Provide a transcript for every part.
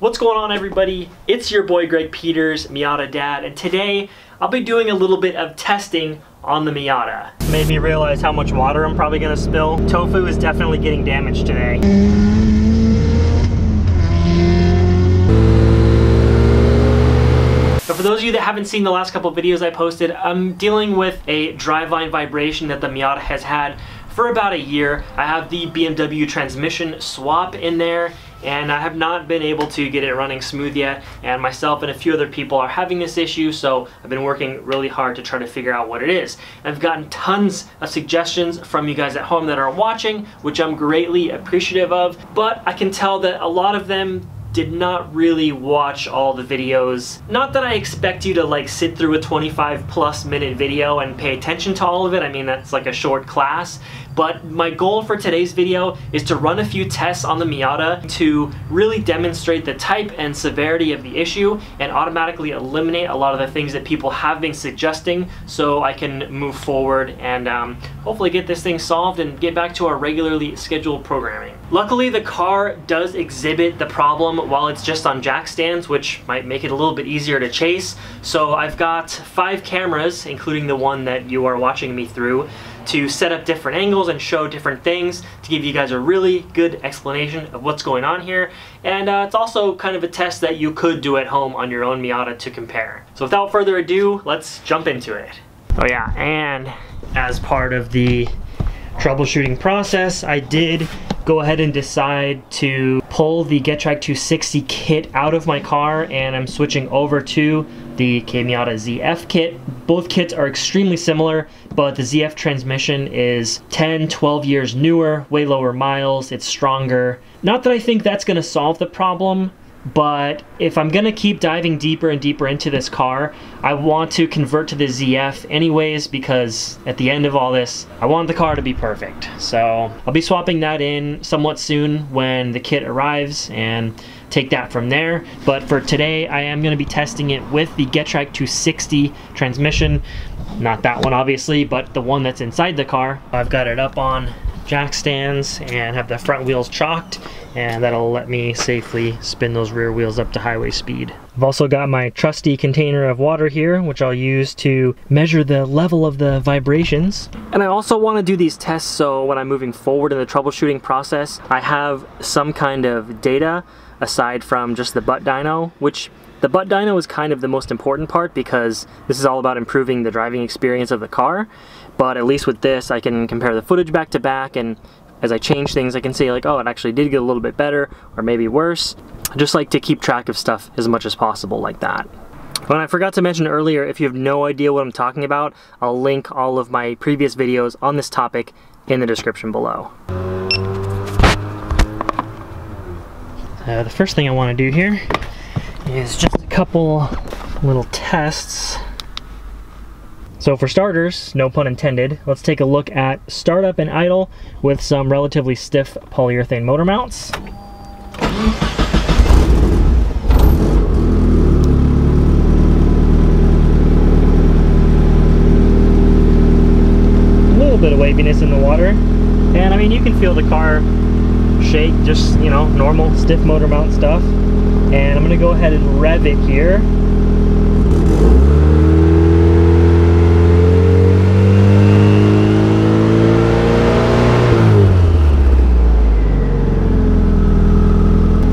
What's going on everybody? It's your boy Greg Peters, Miata Dad, and today I'll be doing a little bit of testing on the Miata. Made me realize how much water I'm probably gonna spill. Tofu is definitely getting damaged today. But for those of you that haven't seen the last couple videos I posted, I'm dealing with a driveline vibration that the Miata has had for about a year. I have the BMW transmission swap in there and I have not been able to get it running smooth yet and myself and a few other people are having this issue so I've been working really hard to try to figure out what it is. I've gotten tons of suggestions from you guys at home that are watching which I'm greatly appreciative of but I can tell that a lot of them did not really watch all the videos. Not that I expect you to like sit through a 25 plus minute video and pay attention to all of it, I mean that's like a short class, but my goal for today's video is to run a few tests on the Miata to really demonstrate the type and severity of the issue and automatically eliminate a lot of the things that people have been suggesting so I can move forward and um, hopefully get this thing solved and get back to our regularly scheduled programming. Luckily the car does exhibit the problem while it's just on jack stands which might make it a little bit easier to chase. So I've got five cameras including the one that you are watching me through to set up different angles and show different things to give you guys a really good explanation of what's going on here. And uh, it's also kind of a test that you could do at home on your own Miata to compare. So without further ado, let's jump into it. Oh yeah, and as part of the troubleshooting process, I did go ahead and decide to pull the Getrag 260 kit out of my car and I'm switching over to the Miata ZF kit. Both kits are extremely similar, but the ZF transmission is 10, 12 years newer, way lower miles, it's stronger. Not that I think that's gonna solve the problem, but if I'm gonna keep diving deeper and deeper into this car, I want to convert to the ZF anyways because at the end of all this, I want the car to be perfect. So I'll be swapping that in somewhat soon when the kit arrives and take that from there. But for today, I am gonna be testing it with the Getrag 260 transmission. Not that one obviously, but the one that's inside the car. I've got it up on jack stands and have the front wheels chalked and that'll let me safely spin those rear wheels up to highway speed. I've also got my trusty container of water here which I'll use to measure the level of the vibrations. And I also want to do these tests so when I'm moving forward in the troubleshooting process I have some kind of data aside from just the butt dyno which the butt dyno is kind of the most important part because this is all about improving the driving experience of the car. But at least with this, I can compare the footage back to back and as I change things, I can see like, oh, it actually did get a little bit better or maybe worse. I just like to keep track of stuff as much as possible like that. But I forgot to mention earlier, if you have no idea what I'm talking about, I'll link all of my previous videos on this topic in the description below. Uh, the first thing I want to do here is just a couple little tests. So for starters, no pun intended, let's take a look at startup and idle with some relatively stiff polyurethane motor mounts. A little bit of waviness in the water. And I mean, you can feel the car shake, just, you know, normal stiff motor mount stuff and I'm gonna go ahead and rev it here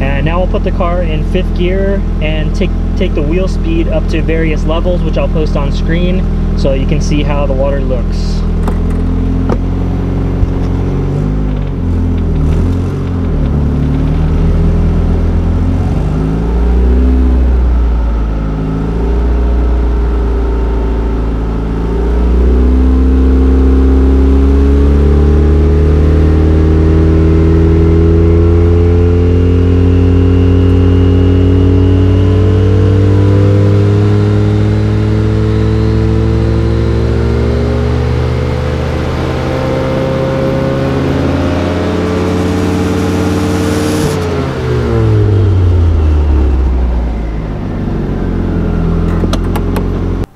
and now we'll put the car in fifth gear and take take the wheel speed up to various levels which I'll post on screen so you can see how the water looks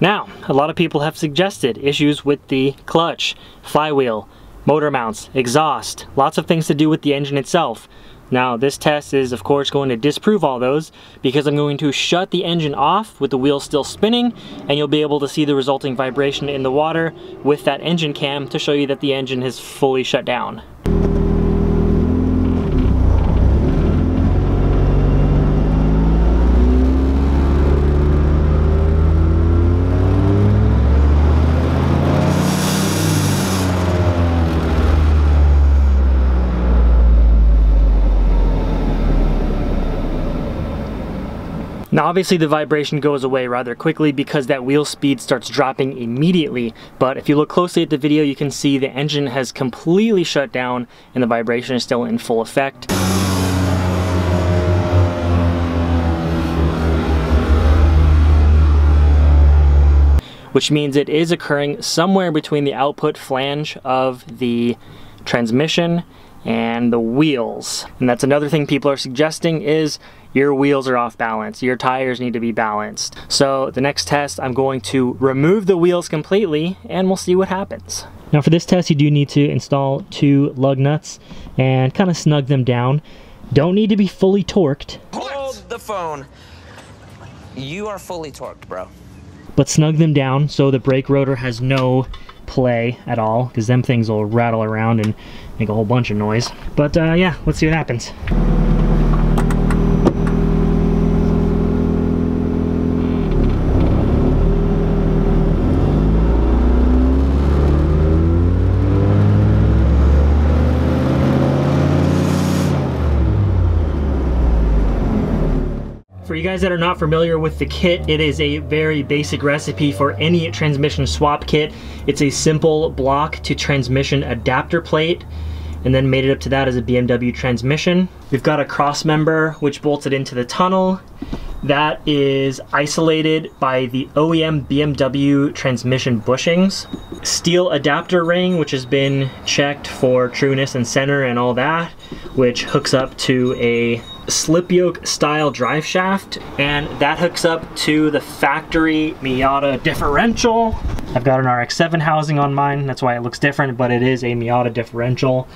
Now, a lot of people have suggested issues with the clutch, flywheel, motor mounts, exhaust, lots of things to do with the engine itself. Now this test is of course going to disprove all those because I'm going to shut the engine off with the wheels still spinning and you'll be able to see the resulting vibration in the water with that engine cam to show you that the engine has fully shut down. Now obviously the vibration goes away rather quickly because that wheel speed starts dropping immediately, but if you look closely at the video you can see the engine has completely shut down and the vibration is still in full effect. which means it is occurring somewhere between the output flange of the transmission and the wheels. And that's another thing people are suggesting is your wheels are off balance. Your tires need to be balanced. So the next test, I'm going to remove the wheels completely and we'll see what happens. Now for this test, you do need to install two lug nuts and kind of snug them down. Don't need to be fully torqued. Hold the phone. You are fully torqued, bro. But snug them down so the brake rotor has no play at all because them things will rattle around and make a whole bunch of noise. But uh, yeah, let's see what happens. Guys that are not familiar with the kit, it is a very basic recipe for any transmission swap kit. It's a simple block to transmission adapter plate and then made it up to that as a BMW transmission. We've got a cross member which bolts it into the tunnel. That is isolated by the OEM BMW transmission bushings. Steel adapter ring, which has been checked for trueness and center and all that, which hooks up to a slip yoke style drive shaft and that hooks up to the factory Miata differential. I've got an RX-7 housing on mine, that's why it looks different, but it is a Miata differential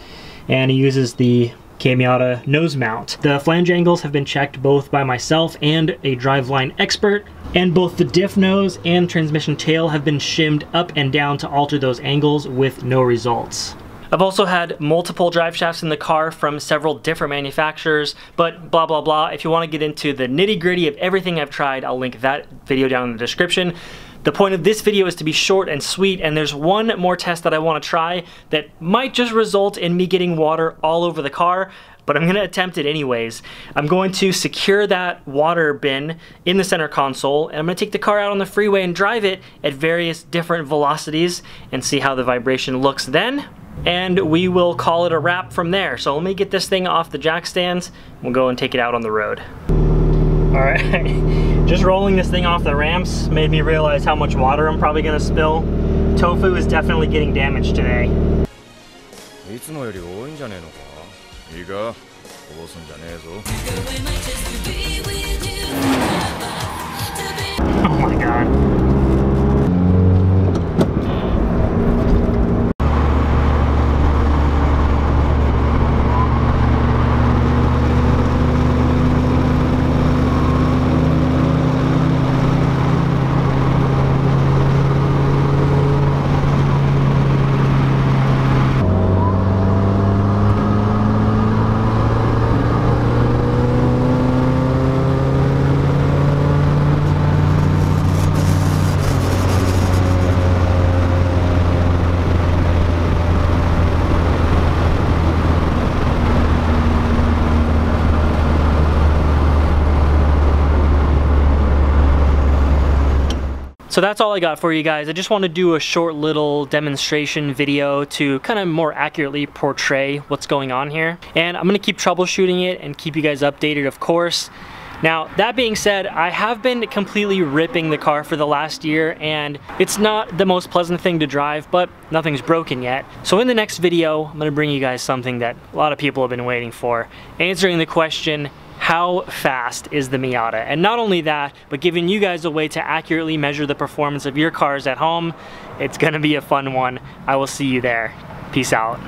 and it uses the KMiata nose mount. The flange angles have been checked both by myself and a driveline expert and both the diff nose and transmission tail have been shimmed up and down to alter those angles with no results. I've also had multiple drive shafts in the car from several different manufacturers, but blah, blah, blah. If you wanna get into the nitty gritty of everything I've tried, I'll link that video down in the description. The point of this video is to be short and sweet, and there's one more test that I wanna try that might just result in me getting water all over the car, but I'm gonna attempt it anyways. I'm going to secure that water bin in the center console, and I'm gonna take the car out on the freeway and drive it at various different velocities and see how the vibration looks then and we will call it a wrap from there. So let me get this thing off the jack stands. We'll go and take it out on the road. All right, just rolling this thing off the ramps made me realize how much water I'm probably gonna spill. Tofu is definitely getting damaged today. Oh my god. So that's all I got for you guys. I just want to do a short little demonstration video to kind of more accurately portray what's going on here. And I'm going to keep troubleshooting it and keep you guys updated, of course. Now, that being said, I have been completely ripping the car for the last year and it's not the most pleasant thing to drive, but nothing's broken yet. So in the next video, I'm gonna bring you guys something that a lot of people have been waiting for, answering the question, how fast is the Miata. And not only that, but giving you guys a way to accurately measure the performance of your cars at home. It's gonna be a fun one. I will see you there. Peace out.